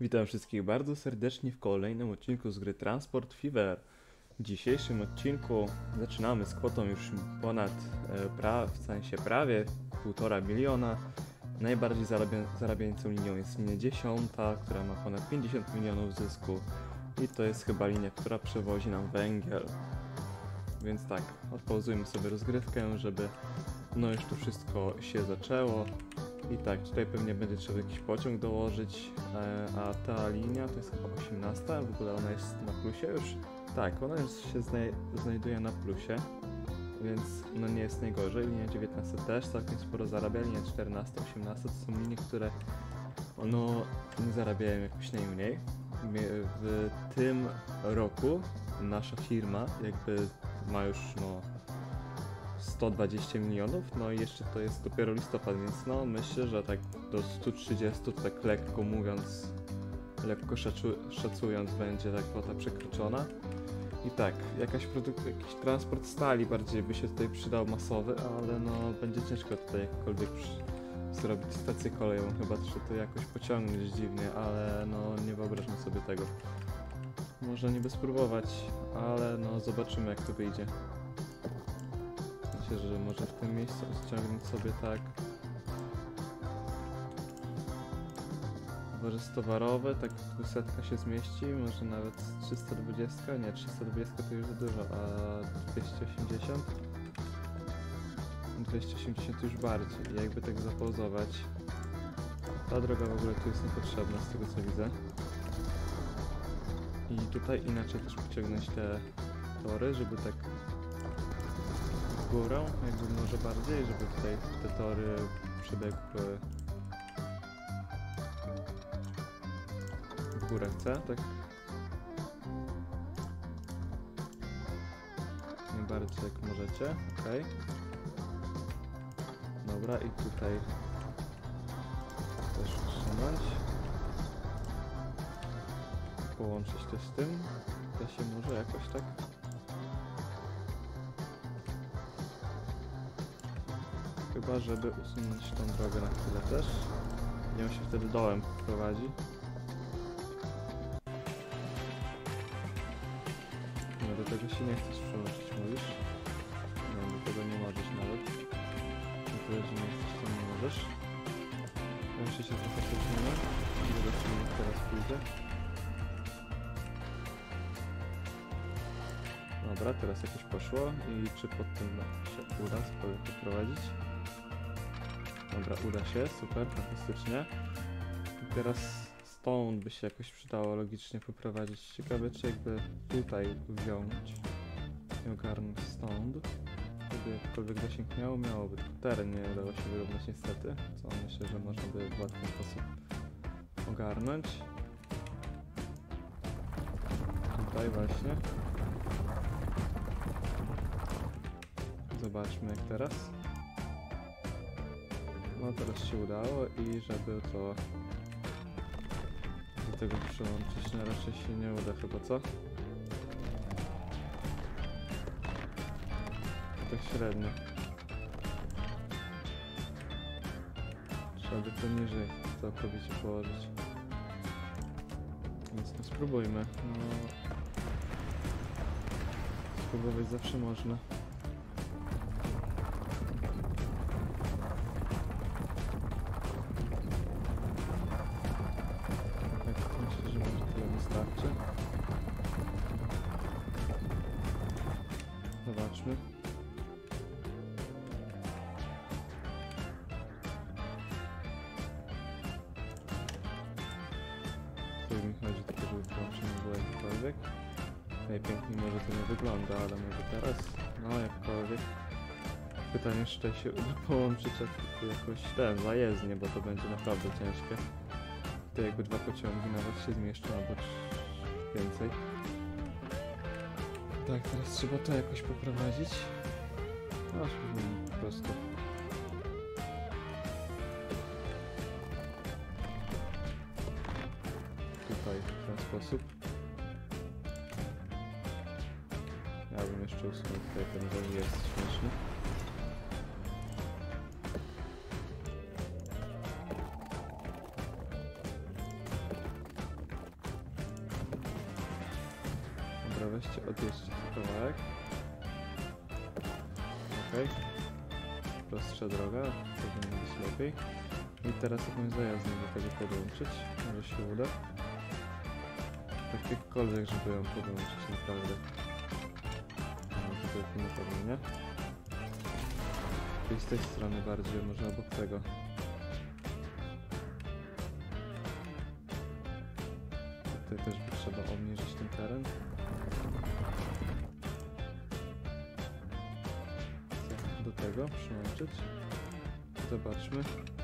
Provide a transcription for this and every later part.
Witam wszystkich bardzo serdecznie w kolejnym odcinku z gry Transport Fever. W dzisiejszym odcinku zaczynamy z kwotą już ponad, e, pra, w sensie prawie 1,5 miliona. Najbardziej zarabia, zarabiającą linią jest linia 10, która ma ponad 50 milionów zysku. I to jest chyba linia, która przewozi nam węgiel. Więc tak, odpauzujmy sobie rozgrywkę, żeby no już to wszystko się zaczęło. I tak, tutaj pewnie będzie trzeba jakiś pociąg dołożyć, e, a ta linia to jest chyba 18, w ogóle ona jest na plusie już? Tak, ona już się znaj znajduje na plusie, więc no nie jest najgorzej. Linia 19 też całkiem sporo zarabia, linia 14, 18 to są linie, które no nie zarabiają jakoś najmniej. W tym roku nasza firma jakby ma już no 120 milionów, no i jeszcze to jest dopiero listopad, więc no myślę, że tak do 130, tak lekko mówiąc, lekko szacu szacując będzie ta kwota przekroczona. I tak, jakaś jakiś transport stali bardziej by się tutaj przydał masowy, ale no będzie ciężko tutaj jakkolwiek zrobić stację kolejową, chyba trzeba to jakoś pociągnąć dziwnie, ale no nie wyobrażam sobie tego. Można niby spróbować, ale no zobaczymy jak to wyjdzie. Że może w tym miejscu ściągnąć sobie tak Towarzystwo towarowe, tak 200 się zmieści, może nawet 320, nie 320 to już za dużo, a 280 280 już bardziej. Jakby tak zapauzować ta droga w ogóle tu jest niepotrzebna z tego co widzę. I tutaj inaczej też pociągnąć te tory, żeby tak w górę, jakby może bardziej, żeby tutaj te tory przebiegły w górę chcę, tak najbardziej jak możecie, ok. Dobra i tutaj też usunąć. Połączyć to z tym. Da się może jakoś tak. Chyba, żeby usunąć tą drogę na chwilę też. Nie on się wtedy dołem prowadzi. No do tego się nie chcesz przełączyć, mówisz? No do tego nie możesz nawet. No tyle, że nie chcesz, to nie możesz. Jeszcze się trochę cofniemy. Zobaczymy jak teraz pójdzie. Dobra, teraz jakoś poszło i czy pod tym się uda sobie poprowadzić? Dobra, uda się, super, fantastycznie. I teraz stąd by się jakoś przydało logicznie poprowadzić. Ciekawe, czy jakby tutaj wziąć i ogarnąć stąd. Żeby jakkolwiek zasięg miało, miałoby. Teren nie udało się wyrównać niestety, co myślę, że można by w łatwy sposób ogarnąć. Tutaj właśnie. Zobaczmy jak teraz. No teraz się udało i żeby to do tego przyłączyć, no raczej się nie uda chyba, co? Tak średnio. Trzeba by to niżej całkowicie położyć. Więc no spróbujmy. No... Spróbować zawsze można. Zobaczmy. Tu mi chodzi tylko, żeby połączenie było jakiekolwiek. Najpiękniej może to nie wygląda, ale może teraz, no jakkolwiek. Pytanie, czy się uda połączyć jak- jakoś ten, zajezdnie, bo to będzie naprawdę ciężkie. To jakby dwa pociągi nawet się zmieszczą, albo więcej. Tak, teraz trzeba to jakoś poprowadzić. No, po prostu. Tutaj w ten sposób. Ja bym jeszcze usunął tutaj ten jest śmieszny. Teraz jakąś zajazdnię do tego podłączyć. Może się uda. Tak jakkolwiek, żeby ją podłączyć, naprawdę. No tutaj to na pewno nie. Czyli z tej strony bardziej, może obok tego. Tutaj też by trzeba obniżyć ten teren. Do tego przyłączyć. Zobaczmy.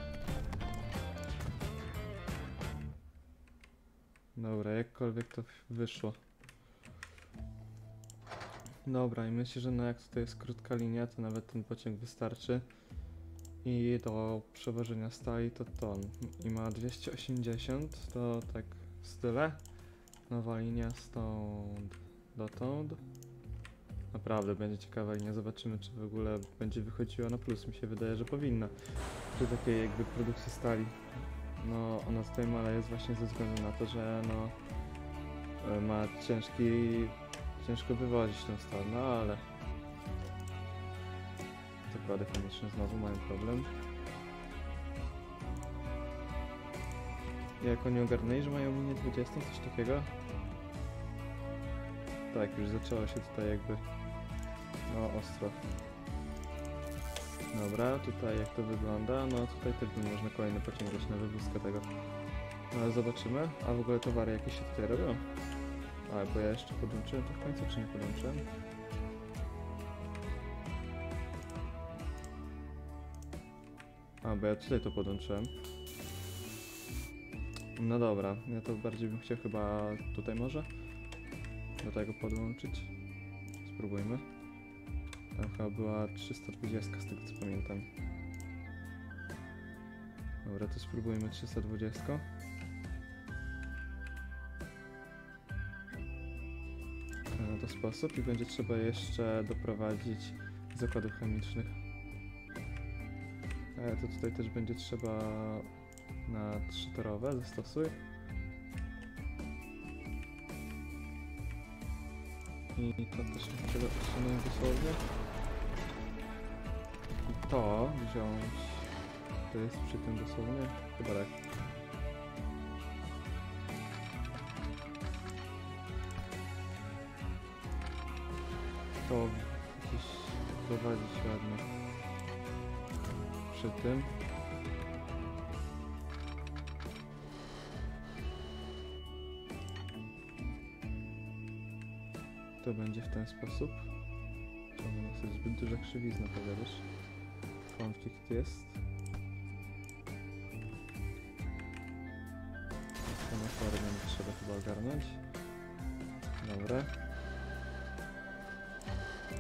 Dobra, jakkolwiek to wyszło. Dobra, i myślę, że no jak tutaj jest krótka linia, to nawet ten pociąg wystarczy. I do przewożenia stali to ton. I ma 280, to tak z tyle. Nowa linia stąd dotąd. Naprawdę będzie ciekawa linia, zobaczymy czy w ogóle będzie wychodziła na plus. Mi się wydaje, że powinna. Przy takiej jakby produkcji stali. No ona tutaj maleje jest właśnie ze względu na to, że no e, ma ciężki, ciężko wywozić tą stal, no ale zakłady chemiczne znowu mają problem. Jak oni ogarnęli, że mają linię 20, coś takiego? Tak, już zaczęło się tutaj jakby no ostro. Dobra, tutaj jak to wygląda, no tutaj też by można kolejny pociągać na wywózkę tego. No ale zobaczymy. A w ogóle towary jakieś się tutaj robią? A, bo ja jeszcze podłączyłem to w końcu, czy nie podłączyłem? A, bo ja tutaj to podłączyłem. No dobra, ja to bardziej bym chciał chyba tutaj może do tego podłączyć. Spróbujmy. Tam chyba była 320 z tego co pamiętam. Dobra, to spróbujmy 320. Na to sposób i będzie trzeba jeszcze doprowadzić zakładów chemicznych. E, to tutaj też będzie trzeba na trzytorowe zastosuj. I to też tego usunąć dosłownie. To wziąć. To jest przy tym dosłownie? Chyba tak. To gdzieś prowadzić ładnie. Przy tym. To będzie w ten sposób. Czemu jest zbyt duża krzywizna, powiadasz? Konflikt jest. Semafory będzie trzeba chyba ogarnąć. Dobra.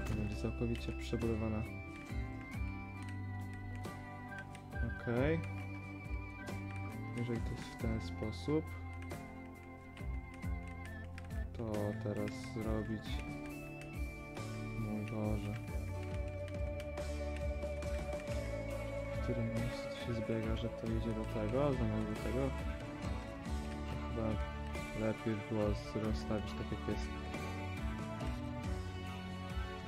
To będzie całkowicie przebudowana. Okej. Jeżeli to jest w ten sposób, to teraz zrobić? Którym się zbiega, że to idzie do tego, zamiast do tego? Chyba lepiej było rozstawić tak jak jest.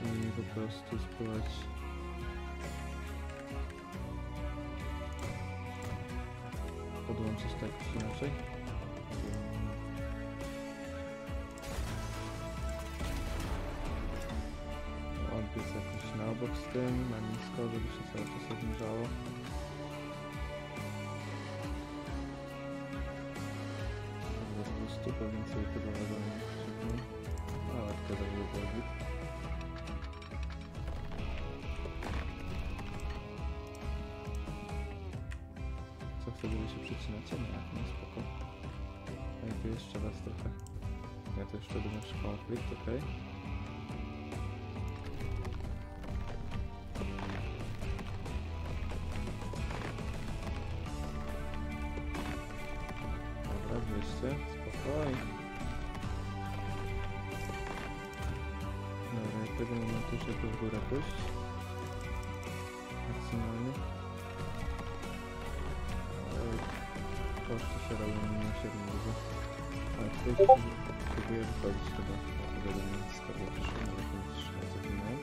I po prostu spróbować podłączyć tak czy inaczej. odbiec jakoś na obok z tym, nisko, żeby się cały czas obniżało. Po prostu po więcej podłogowego nie potrzebne. Ale wtedy by było git. Co wtedy wy się przycinacie? Nie, no spoko. A ja tu jeszcze raz trochę. Ja to jeszcze nasz konflikt, okej. Dobra, koszty się robią miłosiernie dużo. Ale tutaj próbuję wychodzić chyba. mnie skarby przyszły, ale to już zapomniałem.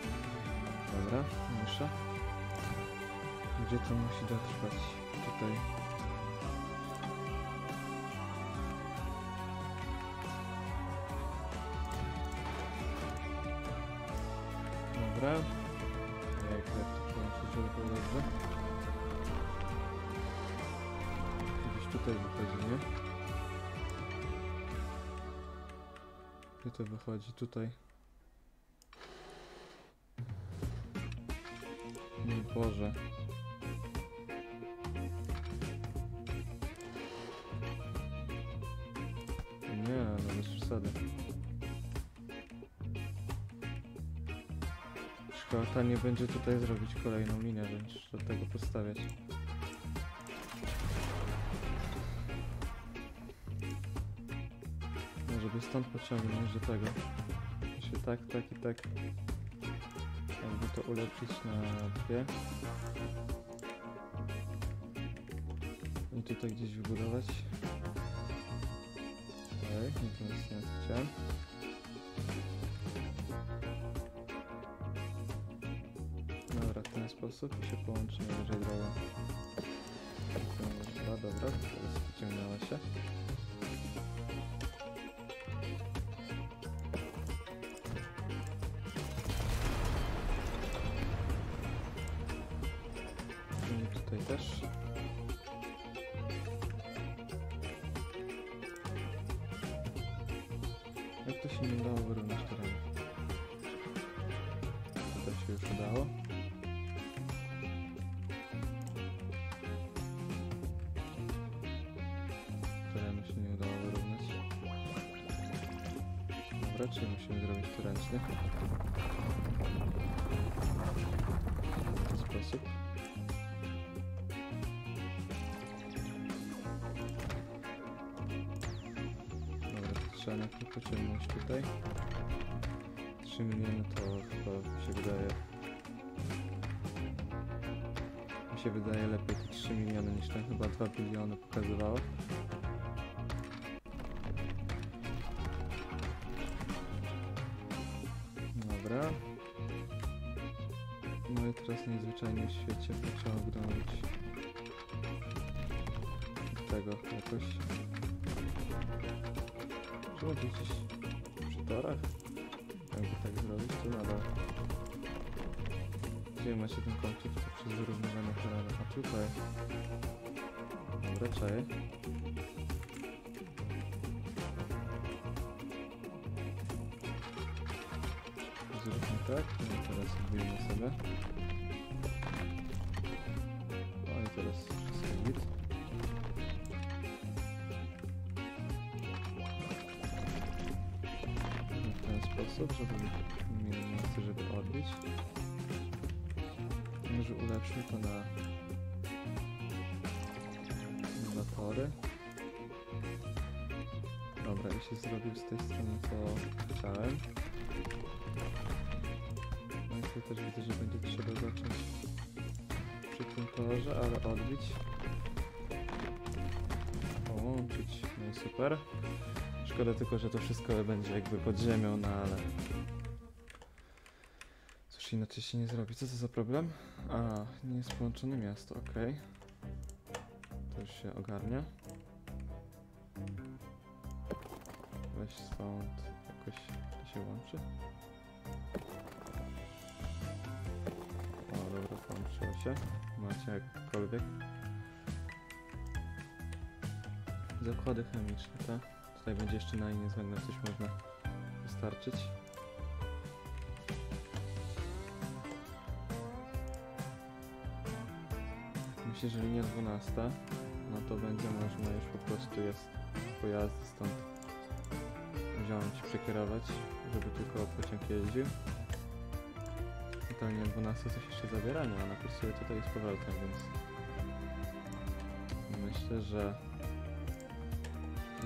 Dobra, mysza. Gdzie to musi dotrwać? Tutaj. Tutaj. Mój Boże. Nie, no bez przesady. Szkoda nie będzie tutaj zrobić kolejną linię, więc do tego postawiać. Stąd pociągnąć do tego. Się tak, tak i tak. Jakby to ulepszyć na dwie. I tutaj gdzieś wybudować. Okej, okay, jest nie chciałem. Dobra, w ten sposób się połączy najwyżej droga. Dobra, teraz wyciągnęła się. Dobra, czyli musimy zrobić to ręcznie. W ten sposób. Dobra, to trzeba najpierw pociągnąć tutaj. 3 miliony to chyba mi się wydaje... Mi się wydaje lepiej te 3 miliony niż tam chyba 2 biliony pokazywało. Dobra. No i teraz najzwyczajniej w świecie pociągnąć tego jakoś. Czy może gdzieś przy torach? Jakby tak zrobić, to nadal. Gdzie macie ten konflikt przez wyrównywanie terenu? A tutaj. Dobra, czaję. Tak, no teraz odbijmy sobie. No i teraz wszystko git. w ten sposób, żeby mieli miejsce, żeby odbić. Może ulepszymy to na na tory. Dobra, i się zrobił z tej strony co chciałem. Tutaj też widzę, że będzie trzeba zacząć przy tym torze, ale odbić. Połączyć, no i super. Szkoda tylko, że to wszystko będzie jakby pod ziemią, no ale... Cóż, inaczej się nie zrobi. Co to za problem? A, nie jest połączone miasto, okej. To już się ogarnia. Weź stąd jakoś to się łączy. Dobra, połączyło się. Macie jakkolwiek. Zakłady chemiczne, tak? Tutaj będzie jeszcze na inny względem coś można wystarczyć. Myślę, że linia 12, no to będzie można już po prostu jest pojazdy stąd wziąć, przekierować, żeby tylko pociąg jeździł. I ta linia 12 coś jeszcze zabiera, nie, ona kursuje tutaj z powrotem, więc myślę, że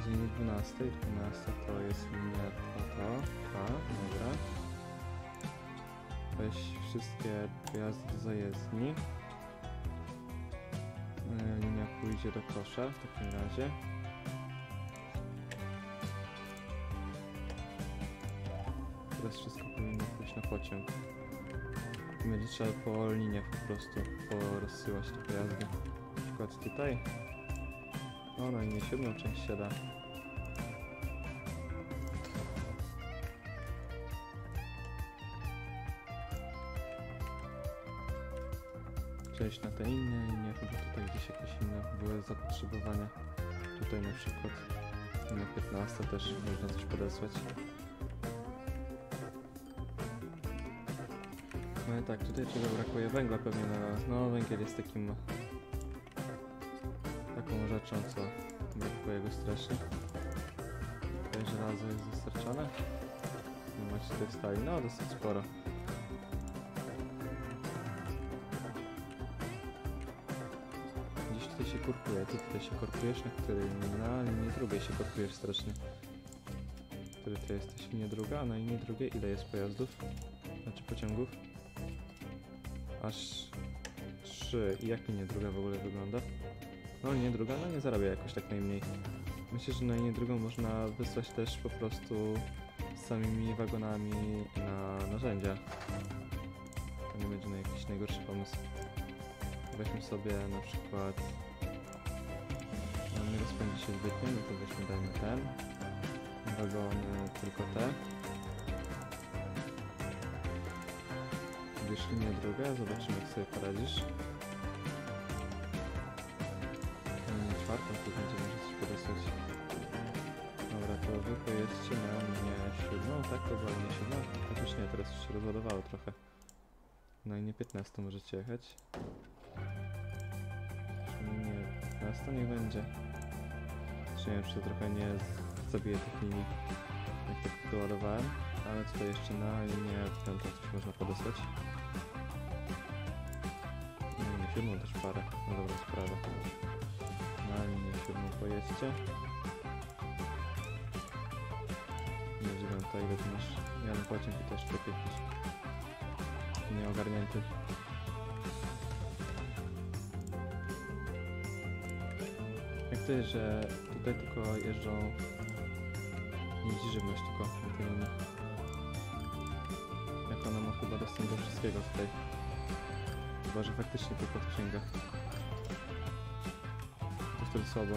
z linii 12, 12 to jest linia to, to, ta, dobra. Weź wszystkie pojazdy do zajezdni. E, Linia pójdzie do kosza w takim razie. teraz wszystko powinno pójść na pociąg. Będzie trzeba po liniach po prostu porozsyłać te pojazdy. Na przykład tutaj. O, no i nie siódmą część się da. Przejść na te inne linie, chyba tutaj gdzieś jakieś inne były zapotrzebowania. Tutaj na przykład na 15 też można coś podesłać. No i tak, tutaj czego brakuje? Węgla pewnie na... No węgiel jest takim... Taką rzeczą, co brakuje go strasznie. Tutaj żelazo jest dostarczone. Nie macie tutaj stali, no dosyć sporo. Gdzieś tutaj się korpuje, ty tutaj się korpujesz, na której? Na linii drugiej się korpujesz strasznie. Który to jesteś? Linia druga, a na linii drugiej ile jest pojazdów? Znaczy pociągów? Aż trzy. I jak linia druga w ogóle wygląda? No linia druga, no nie zarabia jakoś tak najmniej. Myślę, że na linię drugą można wysłać też po prostu z samymi wagonami na narzędzia. To nie będzie na jakiś najgorszy pomysł. Weźmy sobie na przykład... No nie rozpędzi się zbytnio, no to weźmy dajmy ten. Wagony tylko te. Bierz linię drugą, zobaczymy jak sobie poradzisz. Linię czwartą to będzie może coś podesłać. Dobra, to wy pojedźcie na linię siódmą, tak? To była linia siódma? Chociaż nie, teraz już się rozładowało trochę. Na linię 15 możecie jechać. Nie, 15 niech będzie. Czy nie wiem, czy trochę nie z- zabije tych linii, jak tak doładowałem. Ale tutaj jeszcze na linię 5 coś można podesłać. Na 7 też parę, no dobra sprawa. Na linię 7 pojedźcie. Nie 9, ile ty masz? Ja na pociąg i też tak jakiś nieogarnięty. Jak to jest, że tutaj tylko jeżdżą... Nie jeździ żywność tylko na tej linii. Jak ona ma chyba dostęp do wszystkiego tutaj. Chyba, że faktycznie tylko to sięga. To wtedy słabo.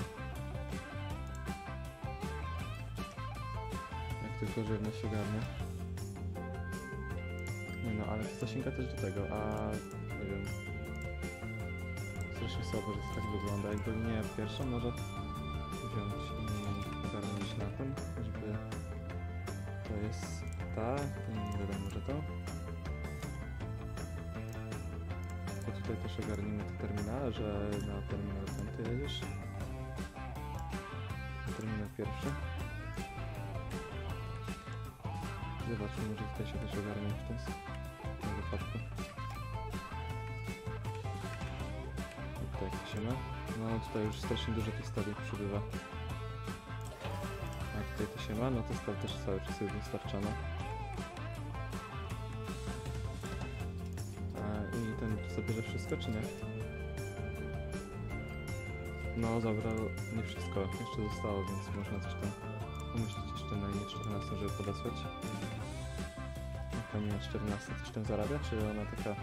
Jak tylko żywność ogarnia. Nie no, ale to sięga też do tego, a nie wiem. Strasznie słabo, że to tak wygląda. Jakby nie pierwszą może wziąć i ogarnąć na tym, żeby to jest ta i wiadomo, że to. Tutaj też ogarnimy te terminale, że na terminal piąty jedziesz. Na terminal pierwszy. Zobaczmy, może tutaj się też ogarnie w tym, wypadku. I tutaj ma. No tutaj już strasznie dużo tych stali przybywa. A tutaj to się ma, no to stal też cały czas jest dostarczana. Zabierze wszystko, czy nie? No, zabrał nie wszystko, jeszcze zostało, więc można coś tam pomyśleć jeszcze na linię 14, żeby podesłać. Linia 14 coś tam zarabia, czy ona taka...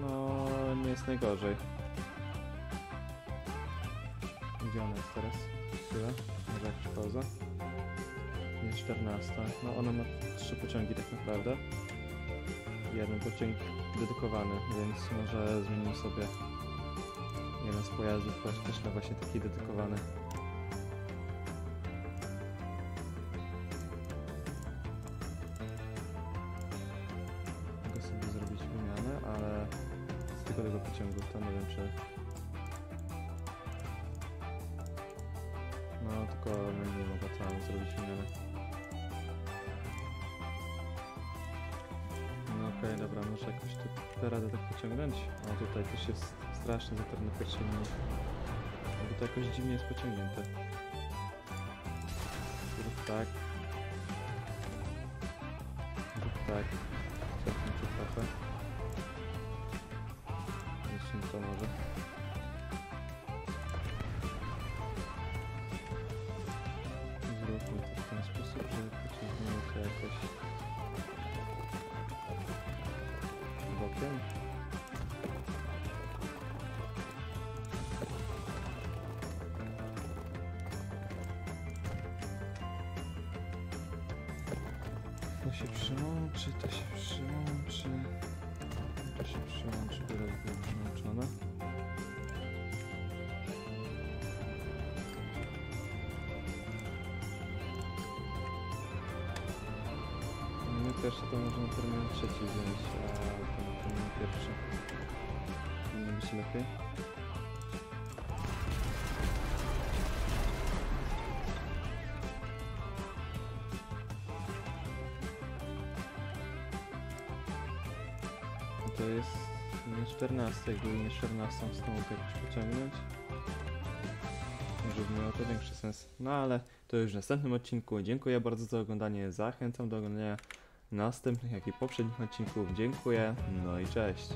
No, nie jest najgorzej. Gdzie ona jest teraz? Tyle? Może jakaś pauza? Nie 14. No ona ma trzy pociągi tak naprawdę. Jeden pociąg dedykowany, więc może zmienimy sobie jeden z pojazdów też- na właśnie taki dedykowany. Mogę sobie zrobić wymianę, ale z tylko tego pociągu to nie wiem czy... No tylko nie mogę całą zrobić wymianę. Dobra, może jakoś tu da radę tak pociągnąć. O tutaj też jest straszny zator na pierwszej linii. Jakby to jakoś dziwnie jest pociągnięte. Zrób tak. Zrób tak. Przyłączy, to się przyłączy. To się przyłączy, teraz było przyłączone. No i pierwsze to można termin trzeci wziąć, a ten termin pierwszy. Nie być lepiej. 14, jakby nie 14 stąd jakoś pociągnąć. Może by miało to większy sens. No ale to już w następnym odcinku. Dziękuję bardzo za oglądanie. Zachęcam do oglądania następnych, jak i poprzednich odcinków. Dziękuję. No i cześć.